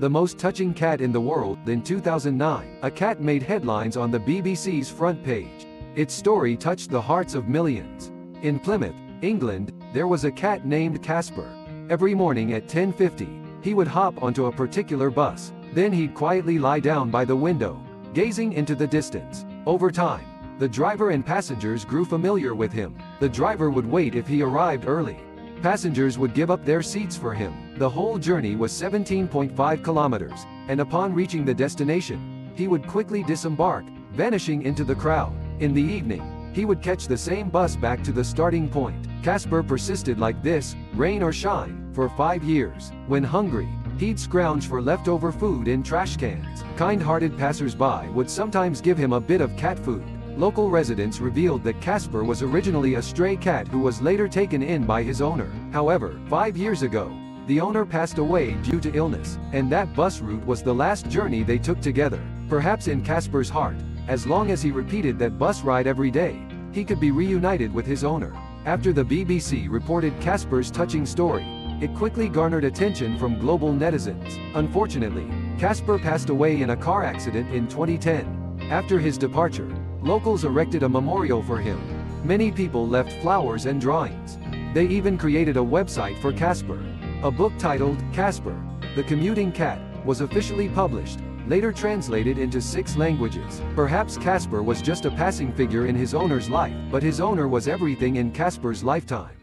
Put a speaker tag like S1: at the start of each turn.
S1: the most touching cat in the world, in 2009, a cat made headlines on the BBC's front page. Its story touched the hearts of millions. In Plymouth, England, there was a cat named Casper. Every morning at 10.50, he would hop onto a particular bus, then he'd quietly lie down by the window, gazing into the distance. Over time, the driver and passengers grew familiar with him. The driver would wait if he arrived early, Passengers would give up their seats for him. The whole journey was 17.5 kilometers, and upon reaching the destination, he would quickly disembark, vanishing into the crowd. In the evening, he would catch the same bus back to the starting point. Casper persisted like this, rain or shine, for five years. When hungry, he'd scrounge for leftover food in trash cans. Kind-hearted passers-by would sometimes give him a bit of cat food. Local residents revealed that Casper was originally a stray cat who was later taken in by his owner. However, five years ago, the owner passed away due to illness, and that bus route was the last journey they took together. Perhaps in Casper's heart, as long as he repeated that bus ride every day, he could be reunited with his owner. After the BBC reported Casper's touching story, it quickly garnered attention from global netizens. Unfortunately, Casper passed away in a car accident in 2010. After his departure, Locals erected a memorial for him. Many people left flowers and drawings. They even created a website for Casper. A book titled, Casper, The Commuting Cat, was officially published, later translated into six languages. Perhaps Casper was just a passing figure in his owner's life, but his owner was everything in Casper's lifetime.